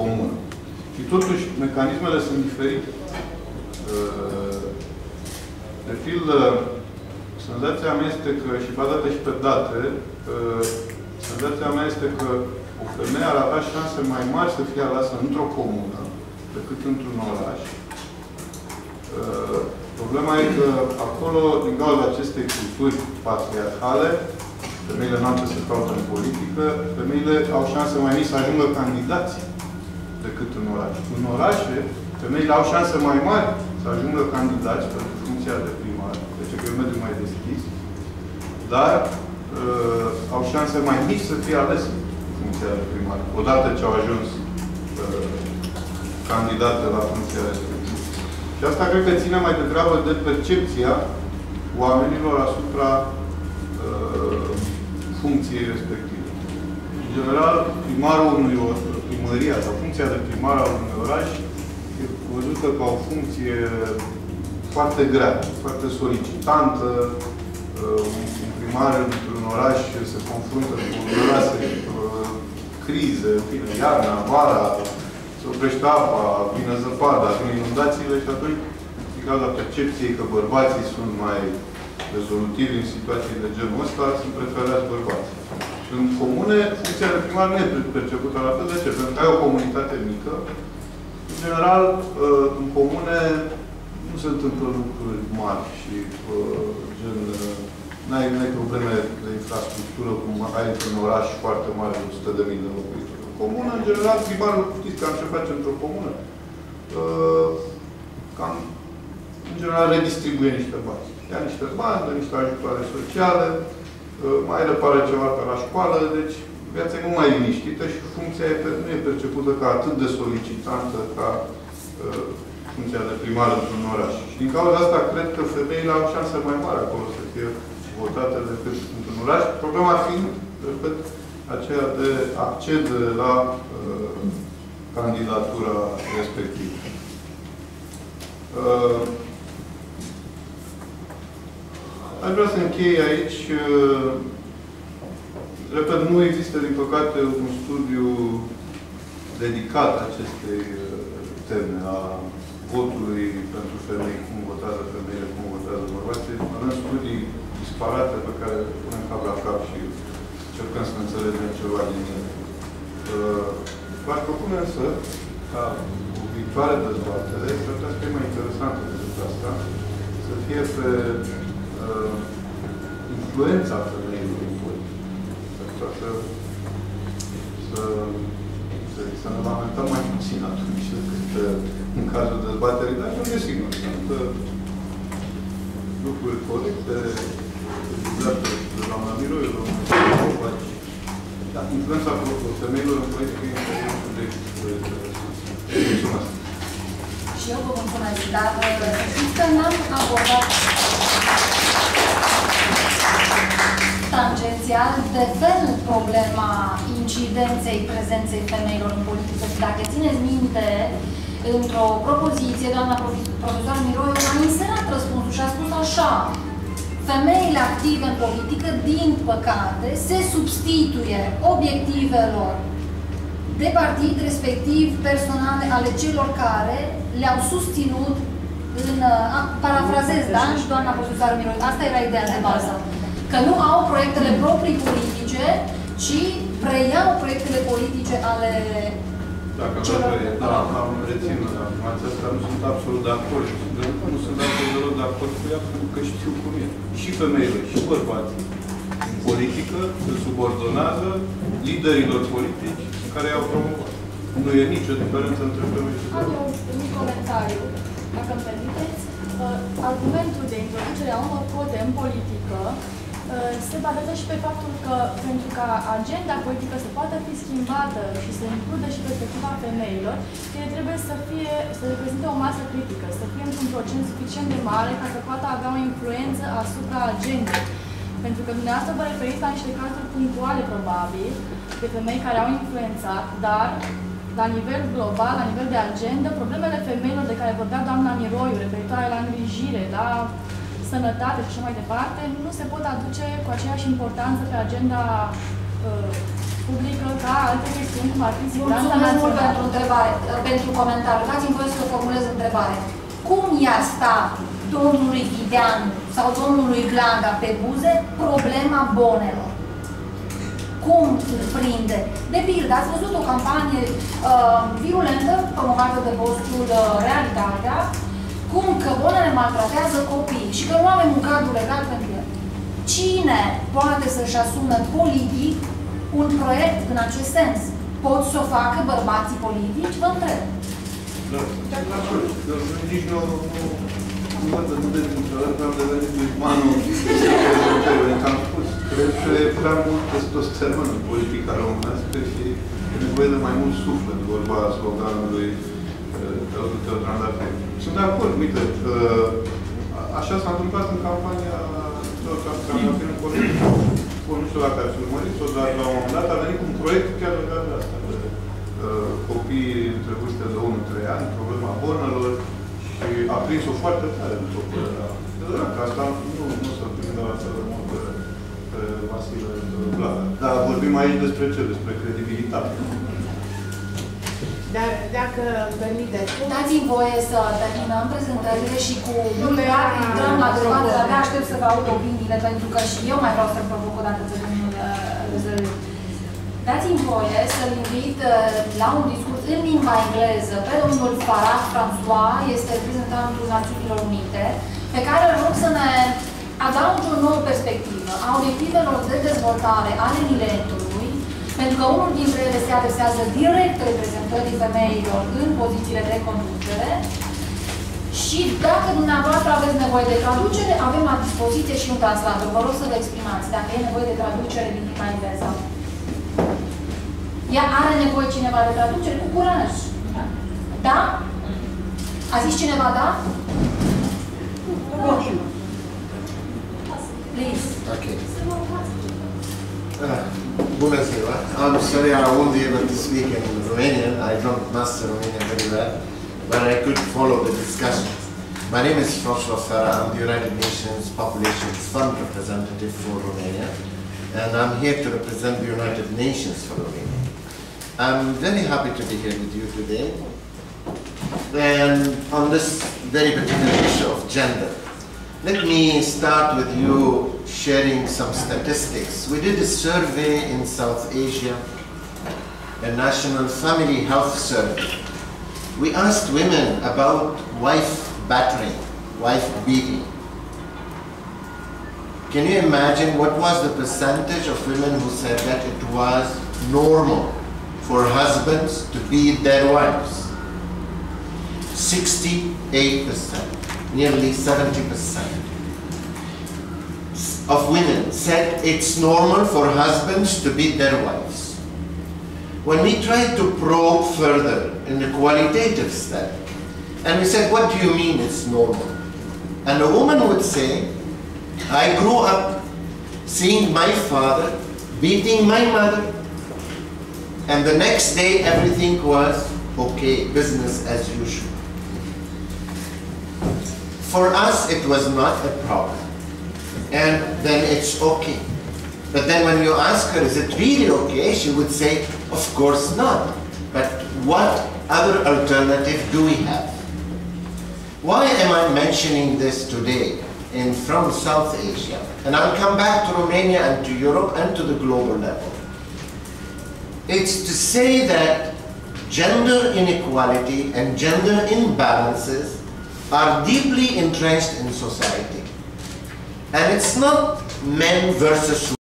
comună. Și totuși, mecanismele sunt diferite. Uh, de pildă, senzația mea este că, și bazată și pe date, uh, senzația mea este că o femeie ar avea șanse mai mari să fie aleasă într-o comună decât într-un oraș. Uh, problema e că acolo, din cauza acestei culturi patriarhale, femeile nu au ce să caută în politică, femeile au șanse mai mici să ajungă candidați decât în oraș. În orașe, femeile au șanse mai mari să ajungă candidați pentru funcția de primar, deci că e un mediu mai deschis, dar uh, au șanse mai mici să fie ales în funcția de primar, odată ce au ajuns uh, candidate la funcția respectivă. Și asta cred că ține mai degrabă de percepția oamenilor asupra uh, funcției respective. În general, primarul unui primăria sau funcția de primar al unui oraș e văzută ca o funcție foarte grea, foarte solicitantă. Uh, un primar într-un oraș se confruntă cu numeroase uh, crize, fine, iarna, vara, se oprește apa, vine zăpada, vine inundațiile și atunci, din cauza percepției că bărbații sunt mai rezolutivi în situații de genul ăsta, sunt preferați bărbații. Și în comune, funcția de primar nu e percepută la fel. De ce? Pentru că ai o comunitate mică. În general, uh, în comune nu se întâmplă lucruri mari și uh, gen uh, n-ai, ai probleme de infrastructură cum ai într-un oraș foarte mare de 100.000 de mii de locuitori. În comună, în general, primarul, știți cam ce face într-o comună? Cam, în general, redistribuie niște bani ia niște bani, dă niște ajutoare sociale, uh, mai repară ceva pe la școală, deci viața e mult mai liniștită și funcția nu e percepută ca atât de solicitantă ca uh, funcția de primar într-un oraș. Și din cauza asta, cred că femeile au șanse mai mari acolo să fie votate decât într-un oraș. Problema fiind, repet, aceea de accede la uh, candidatura respectivă. Uh, Aș vrea să închei aici. Uh, repet, nu există, din păcate, un studiu dedicat acestei uh, teme a votului pentru femei, cum votează femeile, cum votează bărbații. Avem studii disparate pe care le punem cap la cap și încercăm să înțelegem ceva din ele. Uh, v-aș propune însă ca o viitoare dezbatere, și ar fi mai interesantă decât asta, să fie pe uh, influența femeilor în politică. Pentru să, să, să, să ne lamentăm mai puțin atunci decât uh, în cazul dezbaterii, dar nu e sigur. Sunt uh, lucruri corecte, exacte de doamna Miroiu, domnul Covaci. Da, influența femeilor în politică este un subiect interesant. Mulțumesc. Și eu vă mulțumesc, dar să știți că n-am abordat tangențial de fel problema incidenței prezenței femeilor în politică. Dacă țineți minte, într-o propoziție, doamna profesor Miroiu a inserat răspunsul și a spus așa femeile active în politică, din păcate, se substituie obiectivelor de partid, respectiv personale ale celor care le-au susținut în, a, parafrazez, da? Și doamna profesor Miroiu, asta era ideea de bază că nu au proiectele proprii politice, ci preiau proiectele politice ale dacă celor... Da, am rețin afirmația asta, nu sunt absolut de acord. Nu sunt absolut de acord cu ea, pentru că știu cum e. Și femeile, și bărbații, în politică, se subordonează liderilor politici care i-au promovat. Nu e nicio diferență între femei și bărbați. Am un comentariu, dacă îmi permiteți. Uh, argumentul de introducere a unor cote în politică Uh, se bazează și pe faptul că pentru ca agenda politică să poată fi schimbată și să includă și perspectiva femeilor, ele trebuie să fie, să reprezinte o masă critică, să fie într-un procent suficient de mare ca să poată avea o influență asupra agendei. Pentru că dumneavoastră vă referiți la niște cazuri punctuale, probabil, de femei care au influențat, dar la nivel global, la nivel de agenda, problemele femeilor de care vorbea doamna Miroiu, referitoare la îngrijire, la sănătate și așa mai departe, nu se pot aduce cu aceeași importanță pe agenda uh, publică ca alte chestiuni, cum ar fi siguranța Mulțumesc mult națională. pentru întrebare, pentru comentariu. Dați-mi voie să formulez întrebare. Cum i-ar sta domnului Videanu sau domnului Blanga pe buze problema bonelor? Cum îl prinde? De pildă, ați văzut o campanie uh, virulentă promovată de postul uh, Realitatea, cum că bonele maltratează copii și că nu avem un cadru legal pentru el. Cine poate să-și asume politic un proiect în acest sens? Pot să o facă bărbații politici? Vă întreb. Da, la fel. Că Nici nu, nu, nu văd nu de niciodată am devenit dușmanul prezentării. Că am spus, cred că e prea mult testosteron în politica românească și e nevoie de mai mult suflet, vorba sloganului Teodor Trandafir. Sunt de acord, uite, uh, a- așa s-a întâmplat în campania Teodor Trandafir în Corect. Nu știu dacă ați urmărit-o, dar la un moment dat a venit cu un proiect chiar legat de asta, de uh, copii între vârste de 1-3 ani, problema bonelor și a prins-o foarte tare după părerea. Da, că asta nu, nu se prinde la fel de mult pe, pe Vasile Blaga. Dar vorbim aici despre ce? Despre credibilitate. Dar dacă îmi permiteți, cum Dați-mi voie să terminăm prezentările și cu Lumea- Lumea intrăm la dezbatere. Abia aștept să vă aud opiniile, pentru că și eu mai vreau să-l provoc o dată pe domnul uh, Zăriu. Dați-mi voie să-l invit uh, la un discurs în limba engleză pe domnul Farah François, este reprezentantul Națiunilor Unite, pe care îl rog să ne adauge o nouă perspectivă a obiectivelor de dezvoltare ale mileniului, pentru că unul dintre ele se adresează direct reprezentării femeilor în pozițiile de conducere și dacă dumneavoastră aveți nevoie de traducere, avem la dispoziție și un translator. Vă rog să vă exprimați dacă e nevoie de traducere din limba engleză. Ea are nevoie cineva de traducere? Cu curaj. Da? A zis cineva da? Bun. Please. Okay. Uh, Bună ziua. Um, I'm sorry I won't be able to speak in Romanian. I don't master Romanian very well, but I could follow the discussion. My name is François Farah. I'm the United Nations Population Fund representative for Romania, and I'm here to represent the United Nations for Romania. I'm very happy to be here with you today, and on this very particular issue of gender. Let me start with you sharing some statistics. We did a survey in South Asia, a national family health survey. We asked women about wife battering, wife beating. Can you imagine what was the percentage of women who said that it was normal for husbands to beat their wives? 68%, nearly 70% of women said it's normal for husbands to beat their wives. When we tried to probe further in the qualitative study, and we said, what do you mean it's normal? And a woman would say, I grew up seeing my father beating my mother, and the next day everything was okay, business as usual. For us, it was not a problem. And then it's okay. But then when you ask her, is it really okay? She would say, of course not. But what other alternative do we have? Why am I mentioning this today in, from South Asia? And I'll come back to Romania and to Europe and to the global level. It's to say that gender inequality and gender imbalances are deeply entrenched in society. And it's not men versus